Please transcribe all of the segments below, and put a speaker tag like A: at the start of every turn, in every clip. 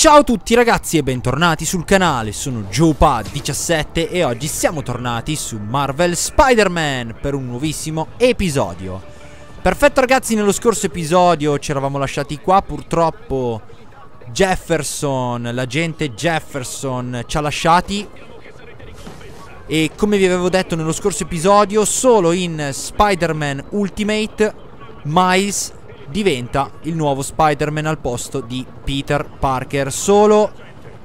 A: Ciao a tutti ragazzi e bentornati sul canale, sono JoePad17 e oggi siamo tornati su Marvel Spider-Man per un nuovissimo episodio. Perfetto ragazzi, nello scorso episodio ci eravamo lasciati qua, purtroppo Jefferson, l'agente Jefferson ci ha lasciati. E come vi avevo detto nello scorso episodio, solo in Spider-Man Ultimate Miles diventa il nuovo Spider-Man al posto di Peter Parker, solo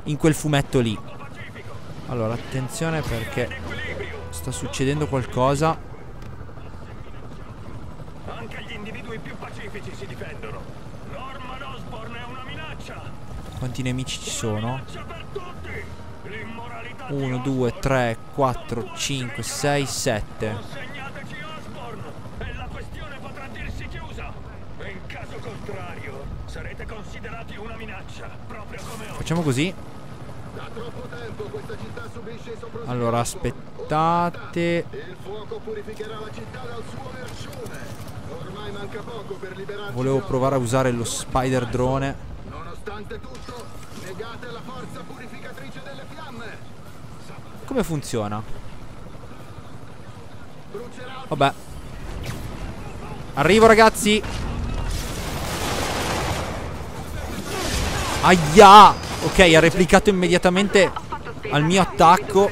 A: in quel fumetto lì. Allora, attenzione perché sta succedendo qualcosa.
B: Anche gli individui più pacifici si difendono. Norman Osborn è una minaccia.
A: Quanti nemici ci sono?
B: Minaccia per tutti. L'immoralità di
A: 1, 2, 3, 4, 5, 6, 7.
B: Sarete considerati una minaccia, proprio come oggi.
A: Facciamo così.
C: Da troppo tempo questa città subisce.
A: Allora, aspettate.
C: Il fuoco purificherà la città dal suo mercione. Ormai manca poco per liberarci.
A: Volevo provare a usare lo spider drone.
C: Nonostante tutto, negate la forza purificatrice delle fiamme.
A: Come funziona?
C: Brucerà
A: Vabbè. Arrivo ragazzi. Aia! Ok, ha replicato immediatamente al mio attacco.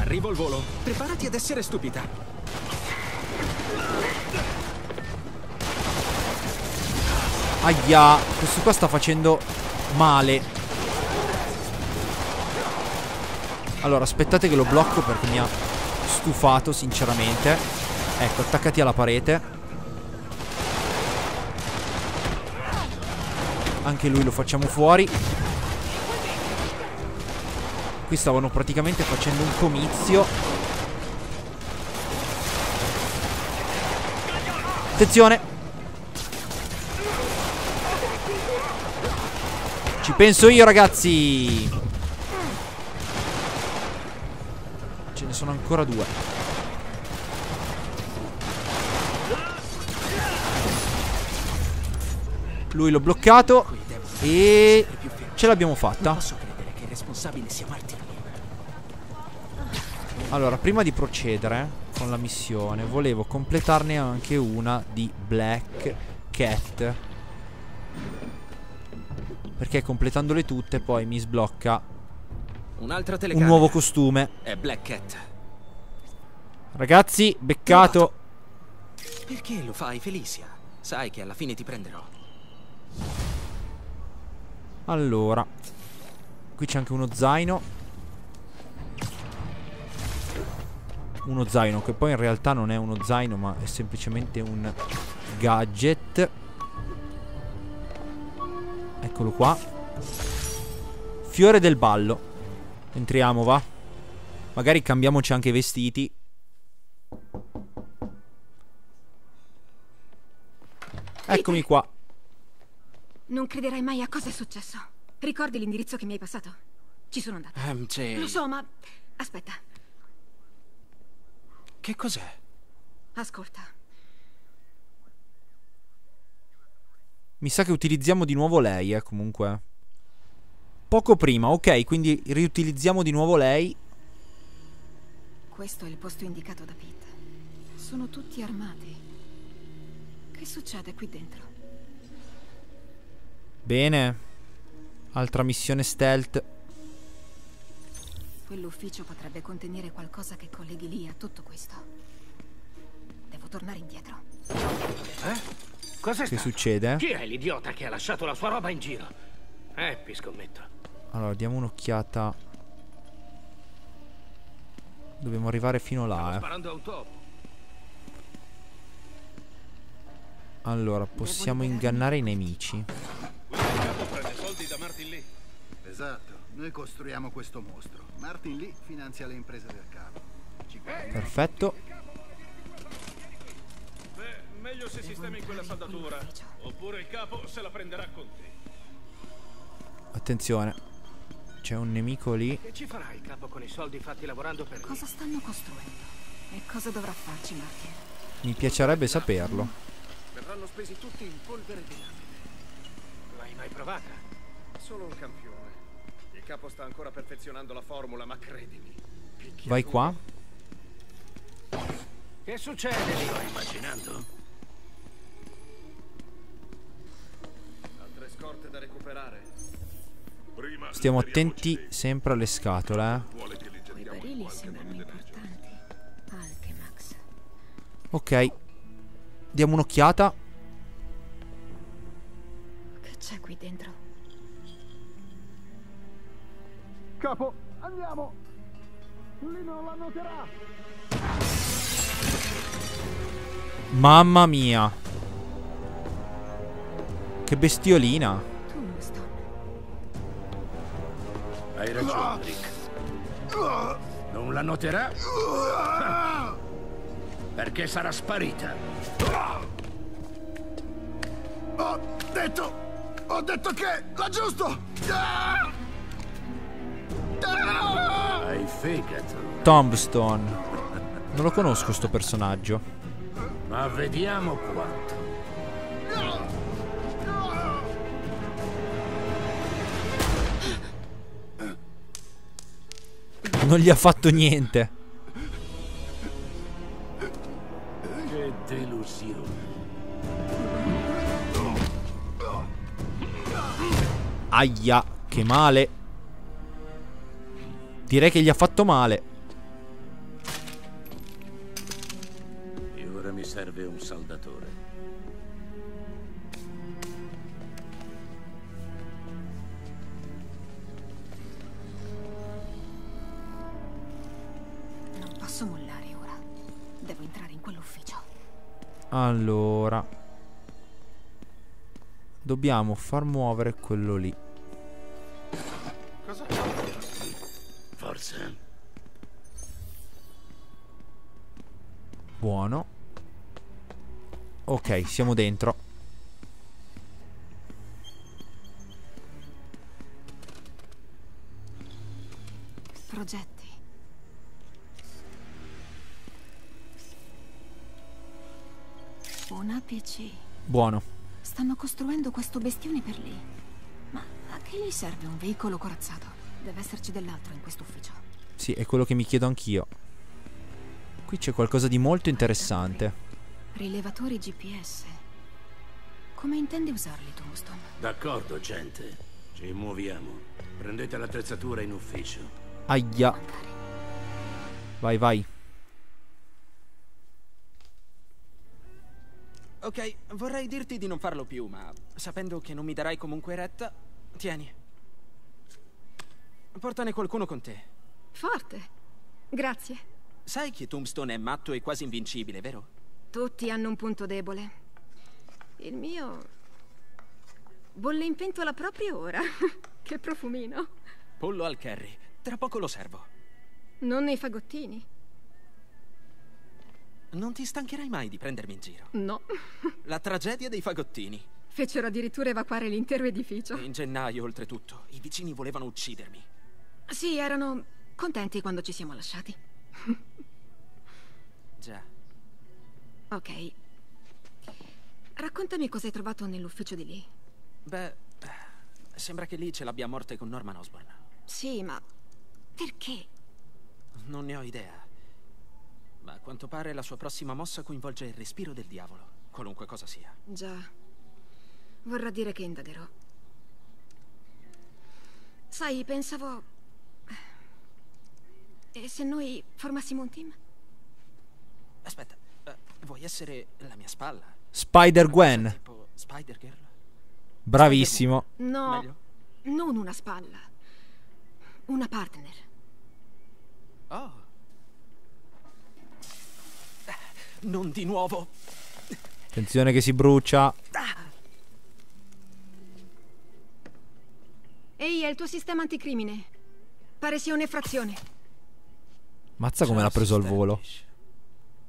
D: Arrivo al volo. Preparati ad essere stupita.
A: Aia! Questo qua sta facendo male. Allora, aspettate che lo blocco perché mi ha stufato, sinceramente. Ecco, attaccati alla parete. Anche lui lo facciamo fuori. Qui stavano praticamente facendo un comizio. Attenzione! Ci penso io, ragazzi! Ce ne sono ancora due. Lui l'ho bloccato. E ce l'abbiamo fatta. Allora, prima di procedere con la missione, volevo completarne anche una di Black Cat. Perché completandole tutte poi mi sblocca
D: Un'altra
A: un
D: telecamera.
A: nuovo costume.
D: È Black Cat.
A: Ragazzi, beccato.
D: Perché lo fai, Felicia? Sai che alla fine ti prenderò.
A: Allora, qui c'è anche uno zaino. Uno zaino che poi in realtà non è uno zaino, ma è semplicemente un gadget. Eccolo qua. Fiore del ballo. Entriamo, va. Magari cambiamoci anche i vestiti. Eccomi qua.
E: Non crederai mai a cosa è successo. Ricordi l'indirizzo che mi hai passato? Ci sono andata.
D: MC.
E: Lo so, ma... Aspetta,
D: Che cos'è?
E: ascolta.
A: Mi sa che utilizziamo di nuovo lei, eh, comunque. Poco prima, ok, quindi riutilizziamo di nuovo lei.
E: Questo è il posto indicato da Pete. Sono tutti armati. Che succede qui dentro?
A: Bene. Altra missione stealth.
E: Quell'ufficio potrebbe contenere qualcosa che colleghi lì a tutto questo. Devo tornare indietro.
B: Eh? Cos'è
A: Che
B: stato?
A: succede?
B: Chi è l'idiota che ha lasciato la sua roba in giro? Happy, scommetto.
A: Allora, diamo un'occhiata. Dobbiamo arrivare fino là, eh.
B: Sparando a un topo.
A: Allora, possiamo ingannare i nemici.
B: Da Martin Lee.
C: Esatto, noi costruiamo questo mostro. Martin Lee finanzia le imprese del capo. Ci guadagna.
A: Perfetto.
B: Beh, meglio se sistemi quella saldatura. Oppure il capo se la prenderà con te.
A: Attenzione. C'è un nemico lì.
B: Che ci farà il capo con i soldi fatti lavorando per
E: Cosa stanno costruendo? E cosa dovrà farci Martin?
A: Mi piacerebbe saperlo.
B: Verranno spesi tutti in polvere di lamine. La
D: Hai mai provata?
F: Solo un campione. Il capo sta ancora perfezionando la formula, ma credimi.
A: Vai qua.
D: Che succede?
B: Sto immaginando?
F: Altre scorte da recuperare.
B: Prima
A: Stiamo attenti sempre alle scatole, eh.
B: Vuole che li
E: Quei barili
B: qualche
E: sembrano importanti. Alchemax.
A: Ok. Diamo un'occhiata.
E: Che c'è qui dentro?
C: Capo, andiamo! Lì non la noterà!
A: Mamma mia. Che bestiolina.
G: Hai ragione, Rick. Non la noterà? Perché sarà sparita.
C: Ho detto! Ho detto che l'ha giusto!
G: Hai fegato.
A: Tombstone. Non lo conosco sto personaggio.
G: Ma vediamo quanto.
A: Non gli ha fatto niente.
G: Che delusione.
A: Aia, che male. Direi che gli ha fatto male.
G: E ora mi serve un saldatore.
E: Non posso mollare ora. Devo entrare in quell'ufficio.
A: Allora. Dobbiamo far muovere quello lì. Ok, siamo dentro.
E: Progetti. Una PC.
A: Buono.
E: Stanno costruendo questo bestione per lì. Ma a che gli serve un veicolo corazzato? Deve esserci dell'altro in questo ufficio.
A: Sì, è quello che mi chiedo anch'io. Qui c'è qualcosa di molto interessante.
E: Rilevatori GPS. Come intende usarli, Tombstone?
G: D'accordo, gente. Ci muoviamo. Prendete l'attrezzatura in ufficio.
A: Aia. Vai, vai.
D: Ok, vorrei dirti di non farlo più, ma sapendo che non mi darai comunque retta, tieni. Portane qualcuno con te.
E: Forte. Grazie.
D: Sai che Tombstone è matto e quasi invincibile, vero?
E: Tutti hanno un punto debole. Il mio... Bolle in pentola proprio ora. che profumino.
D: Pollo al curry. Tra poco lo servo.
E: Non nei fagottini.
D: Non ti stancherai mai di prendermi in giro.
E: No.
D: La tragedia dei fagottini.
E: Fecero addirittura evacuare l'intero edificio.
D: In gennaio, oltretutto, i vicini volevano uccidermi.
E: Sì, erano contenti quando ci siamo lasciati.
D: Già.
E: Ok. Raccontami cosa hai trovato nell'ufficio di lì.
D: Beh, sembra che lì ce l'abbia a morte con Norman Osborn.
E: Sì, ma perché?
D: Non ne ho idea. Ma a quanto pare la sua prossima mossa coinvolge il respiro del diavolo, qualunque cosa sia.
E: Già. Vorrà dire che indagherò. Sai, pensavo... E se noi formassimo un team?
D: Aspetta, eh, vuoi essere la mia spalla?
A: Spider-Gwen.
D: Tipo Spider-Girl?
A: Bravissimo.
E: No,
D: Meglio?
E: non una spalla. Una partner.
D: Oh. Eh, Non di nuovo.
A: Attenzione che si brucia.
E: Ehi, è il tuo sistema anticrimine. Pare sia un'effrazione.
A: Mazza come l'ha preso al volo.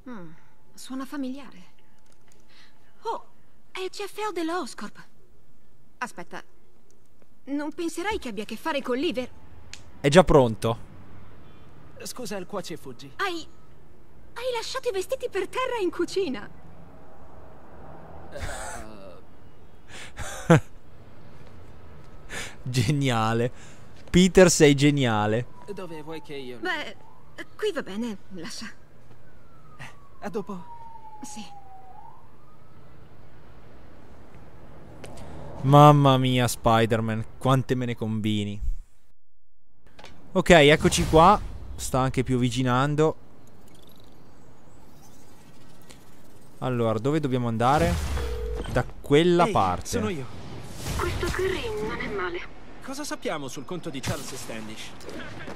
E: Mm, suona familiare. Oh, è il CFO della Oscorp. Aspetta. Non penserai che abbia a che fare con l'Iver?
A: È già pronto.
D: Scusa il cuoci e fuggi.
E: Hai... Hai lasciato i vestiti per terra in cucina.
A: Geniale. Peter, sei geniale.
D: Dove vuoi che io...
E: Beh, qui va bene, lascia.
D: A dopo.
E: Sì.
A: Mamma mia, Spider-Man, quante me ne combini. Ok, eccoci qua. Sta anche piovigginando. Allora, dove dobbiamo andare? Da quella
D: Ehi,
A: parte.
D: Sono io.
H: Questo curry non è male.
D: Cosa sappiamo sul conto di Charles Standish?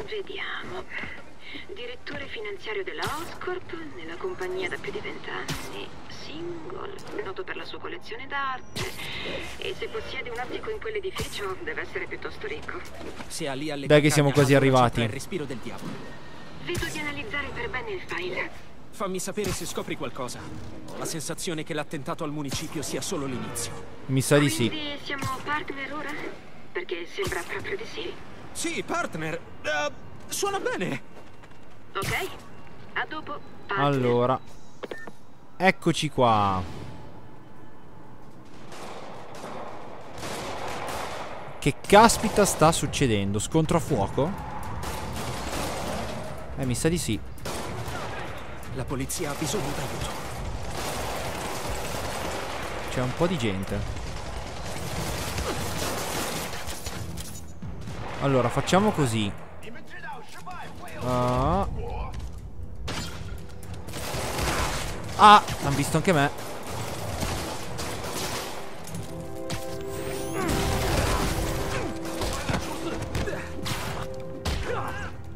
H: Vediamo. Direttore finanziario della Oscorp, nella compagnia da più di vent'anni. Single, noto per la sua collezione d'arte. E se possiede un attico in quell'edificio, deve essere piuttosto ricco.
D: Se ha lì alle
A: Dai che siamo quasi arrivati.
D: il respiro del diavolo.
H: Vedo di analizzare per bene il file.
D: Fammi sapere se scopri qualcosa. Ho la sensazione che l'attentato al municipio sia solo l'inizio.
A: Mi sa di sì.
H: Quindi siamo partner ora? Perché sembra proprio di sì.
D: Sì, partner. Eh, suona bene.
H: Ok? A dopo, partner.
A: Allora. Eccoci qua. Che caspita sta succedendo? Scontro a fuoco? Eh, mi sa di sì.
D: La polizia ha bisogno d'aiuto.
A: C'è un po' di gente. Allora, facciamo così. Ah. Ah, hanno visto anche me.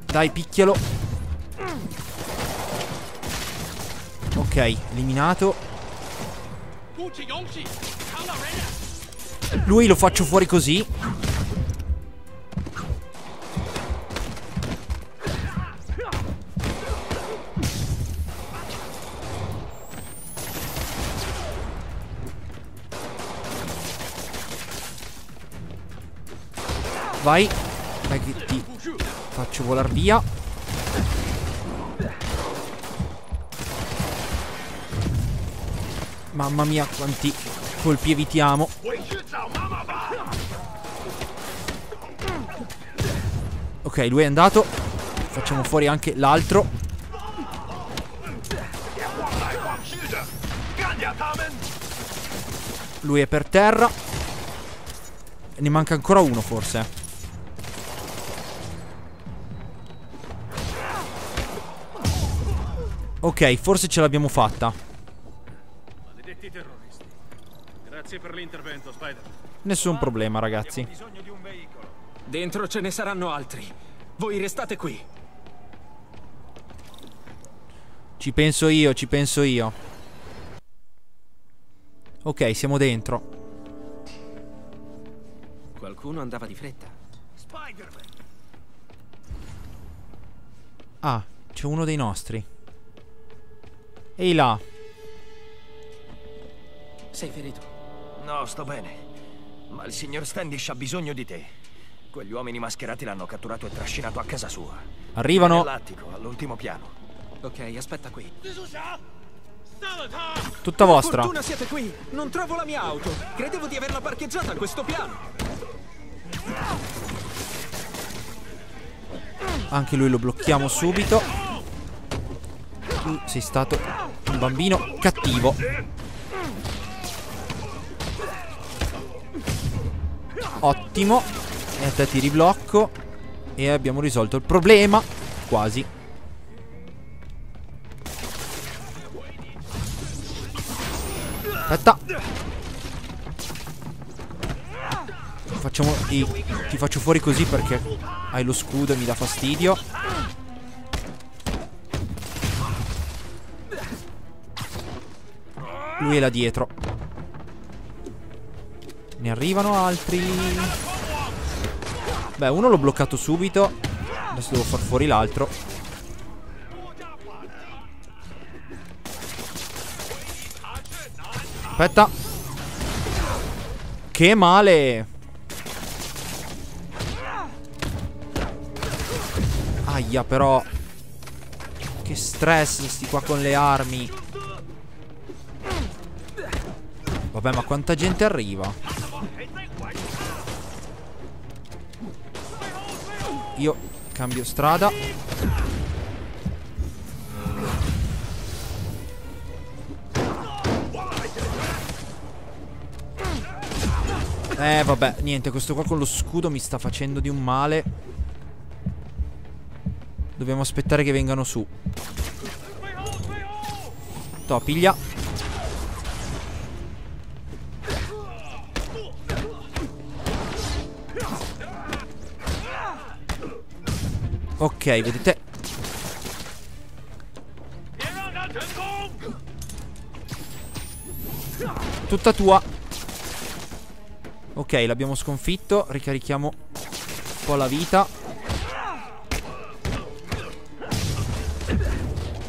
A: Dai, picchialo. Ok, eliminato. Lui lo faccio fuori così. Vai. Dai che ti faccio volare via. Mamma mia, quanti colpi evitiamo. Ok, lui è andato. Facciamo fuori anche l'altro. Lui è per terra. Ne manca ancora uno forse. Ok, forse ce l'abbiamo fatta.
F: Maledetti terroristi. Grazie per l'intervento, Spider.
A: Nessun problema, ragazzi.
B: Bisogno di un veicolo.
D: Dentro ce ne saranno altri. Voi restate qui.
A: Ci penso io, ci penso io. Ok, siamo dentro.
D: Qualcuno andava di fretta.
B: Spider-Man.
A: Ah, c'è uno dei nostri. Ehi là.
D: Sei ferito?
I: No, sto bene. Ma il signor Standish ha bisogno di te. Quegli uomini mascherati l'hanno catturato e trascinato a casa sua.
A: Arrivano.
I: Nell'attico, all'ultimo piano.
D: Ok, aspetta qui.
A: Tutta vostra.
D: Fortuna siete qui. Non trovo la mia auto. Credevo di averla parcheggiata a questo piano.
A: Anche lui lo blocchiamo subito. Tu sei stato un bambino cattivo. Ottimo. E a te ti riblocco. E abbiamo risolto il problema. Quasi. Aspetta. Facciamo ti, ti faccio fuori così perché hai lo scudo e mi dà fastidio. Lui è là dietro. Ne arrivano altri. Beh, uno l'ho bloccato subito. Adesso devo far fuori l'altro. Aspetta. Che male. Aia, però. Che stress sti qua con le armi. Vabbè, ma quanta gente arriva? io cambio strada. Eh vabbè, niente, questo qua con lo scudo mi sta facendo di un male. Dobbiamo aspettare che vengano su. To, piglia. Ok, vedete Tutta tua. Ok, l'abbiamo sconfitto. Ricarichiamo un po' la vita.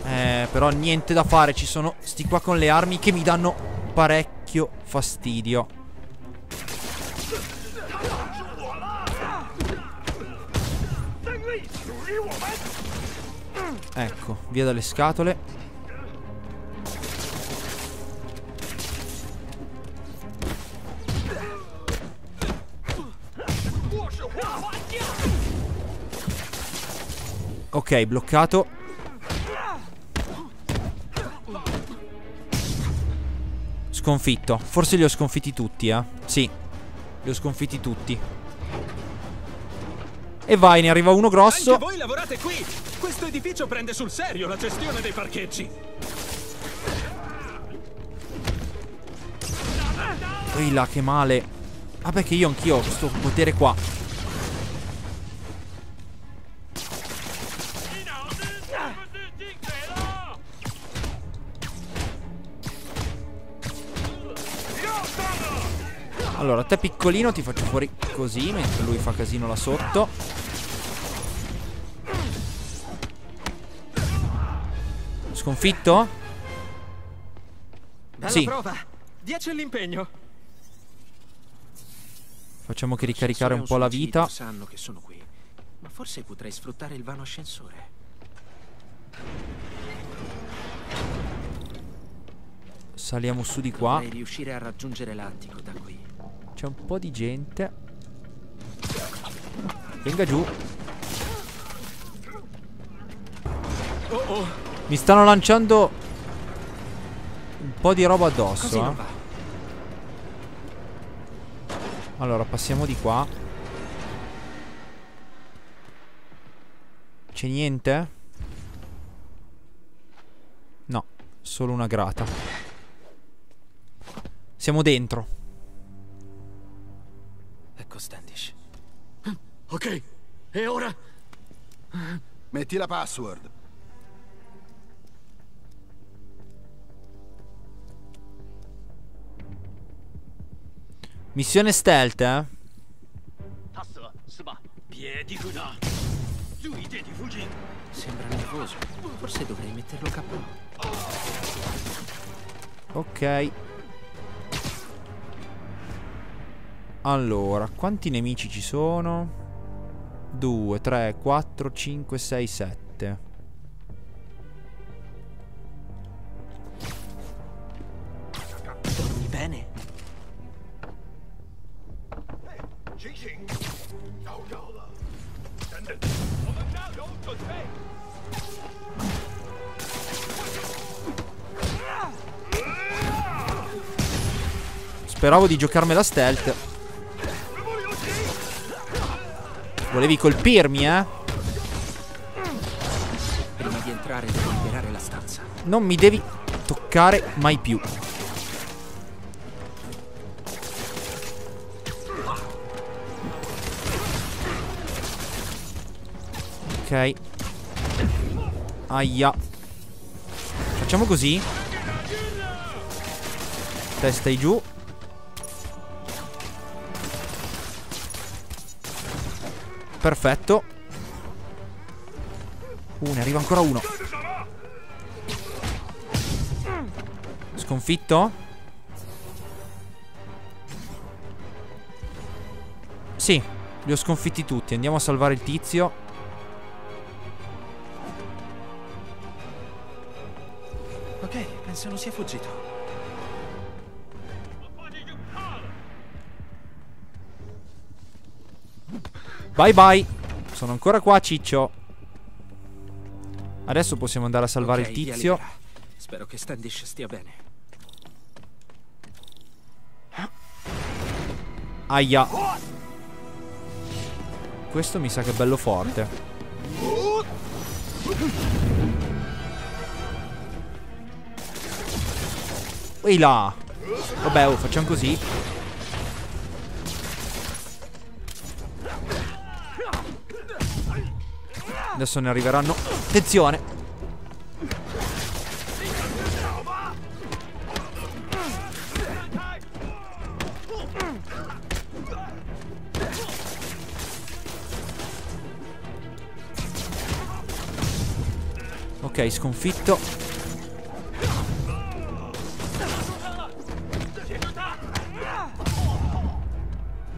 A: Eh, però niente da fare. Ci sono sti qua con le armi che mi danno parecchio fastidio Ecco, via dalle scatole. Ok, bloccato. Sconfitto. Forse li ho sconfitti tutti, eh. Sì, li ho sconfitti tutti. E vai, ne arriva uno grosso.
J: Anche voi lavorate qui! Questo edificio prende sul serio la gestione dei parcheggi.
A: Ehi là, che male. Vabbè che io anch'io ho questo potere qua. Allora, te piccolino ti faccio fuori così, mentre lui fa casino là sotto. Sconfitto?
J: Bella
A: Sì.
J: prova! 10 all'impegno!
A: Facciamo che ricaricare un po' la vita.
D: sanno che sono qui. Ma forse potrei sfruttare il vano ascensore.
A: Saliamo su di qua.
D: Dovrei riuscire a raggiungere l'attico da qui.
A: C'è un po' di gente. Venga giù.
J: Oh oh!
A: Mi stanno lanciando un po' di roba addosso. Eh. Allora, passiamo di qua. C'è niente? No, solo una grata. Siamo dentro.
D: Ecco Standish.
F: Ok, e ora?
C: Metti la password.
A: Missione stealth, eh?
D: Sembra nervoso. Forse dovrei metterlo capo.
A: Ok. Allora, quanti nemici ci sono? 2, 3, 4, 5, 6, 7. Speravo di giocarmela stealth. Volevi colpirmi, eh?
D: Prima di entrare devo liberare la stanza.
A: Non mi devi toccare mai più. Ok. Aia. Facciamo così. Te stai giù. Perfetto. Uh, ne arriva ancora uno. Sconfitto? Sì, li ho sconfitti tutti. Andiamo a salvare il tizio.
D: Ok, pensano sia fuggito.
A: Bye bye. Sono ancora qua, ciccio. Adesso possiamo andare a salvare
D: Ok,
A: il tizio.
D: Spero che Standish stia bene.
A: Aia. Questo mi sa che è bello forte. Ehi là. Vabbè, oh, facciamo così. Adesso ne arriveranno. Attenzione. Ok, sconfitto.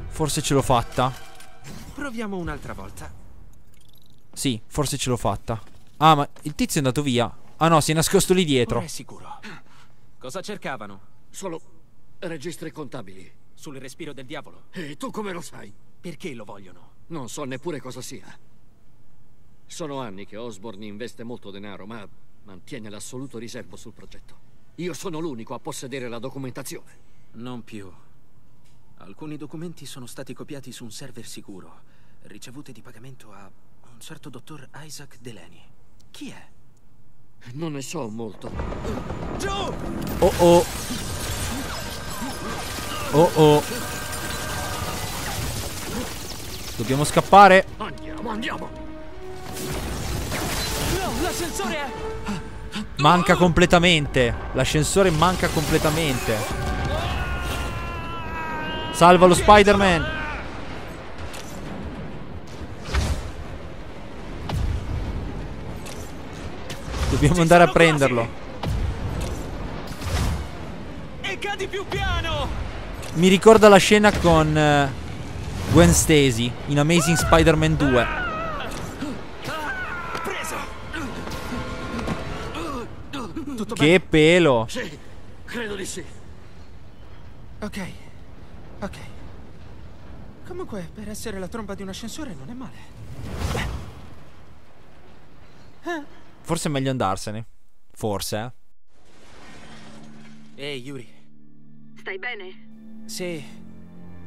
A: Forse ce l'ho fatta.
D: Proviamo un'altra volta.
A: Sì, forse ce l'ho fatta. Ah, ma il tizio è andato via. Ah no, si è nascosto lì dietro.
D: Ora è sicuro. Cosa cercavano?
K: Solo registri contabili.
D: Sul respiro del diavolo.
K: E tu come lo sai?
D: Perché lo vogliono?
K: Non so neppure cosa sia. Sono anni che Osborne investe molto denaro, ma mantiene l'assoluto riservo sul progetto. Io sono l'unico a possedere la documentazione.
D: Non più. Alcuni documenti sono stati copiati su un server sicuro, ricevute di pagamento a un certo dottor Isaac Delaney. Chi è?
K: Non ne so molto.
D: Giù!
A: Oh oh. Oh oh. Dobbiamo scappare.
K: Andiamo, andiamo!
D: No, l'ascensore è...
A: Manca completamente. L'ascensore manca completamente. Salva lo Spider-Man. Dobbiamo andare a prenderlo.
D: E cadi più piano!
A: Mi ricorda la scena con eh, Gwen Stacy in Amazing Spider-Man 2.
D: Preso!
A: Che pelo.
K: Sì, credo di sì.
D: Ok. Ok. Comunque, per essere la tromba di un ascensore non è male.
A: Forse è meglio andarsene. Forse, eh.
D: Ehi, Yuri.
H: Stai bene?
D: Sì.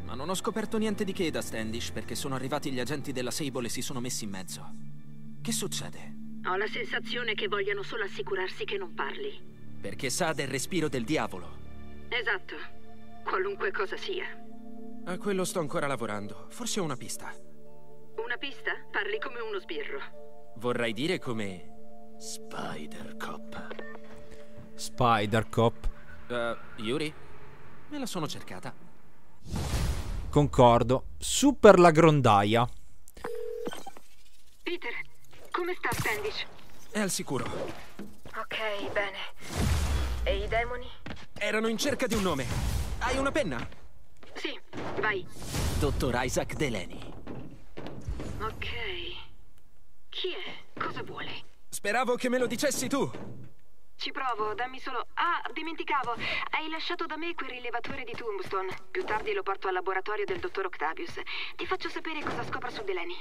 D: Ma non ho scoperto niente di che da Standish perché sono arrivati gli agenti della Sable e si sono messi in mezzo. Che succede?
H: Ho la sensazione che vogliano solo assicurarsi che non parli.
D: Perché sa del respiro del diavolo.
H: Esatto. Qualunque cosa sia.
D: A quello sto ancora lavorando. Forse ho una pista.
H: Una pista? Parli come uno sbirro.
D: Vorrai dire come... Spider Cop.
A: Spider Cop.
D: Uh, Yuri? Me la sono cercata.
A: Concordo. Super la grondaia.
H: Peter, come sta Standish?
D: È al sicuro.
H: Ok, bene. E i demoni?
D: Erano in cerca di un nome. Hai una penna?
H: Sì, vai.
D: Dottor Isaac Delaney.
H: Ok. Chi è? Cosa vuole?
D: Speravo che me lo dicessi tu.
H: Ci provo, dammi solo... Ah, dimenticavo. Hai lasciato da me quel rilevatore di Tombstone. Più tardi lo porto al laboratorio del dottor Octavius. Ti faccio sapere cosa scopro su Delaney.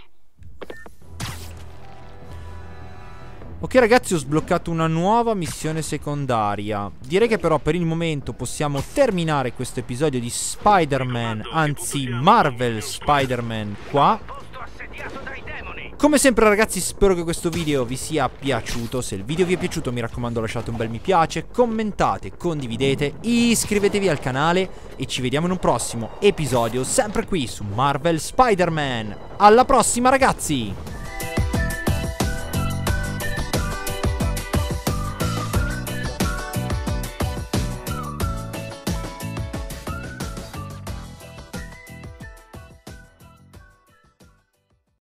A: Ok ragazzi ho sbloccato una nuova missione secondaria Direi che però per il momento possiamo terminare questo episodio di Spider-Man Anzi Marvel Spider-Man qua Come sempre ragazzi spero che questo video vi sia piaciuto Se il video vi è piaciuto mi raccomando lasciate un bel mi piace Commentate, condividete, iscrivetevi al canale E ci vediamo in un prossimo episodio sempre qui su Marvel Spider-Man Alla prossima ragazzi!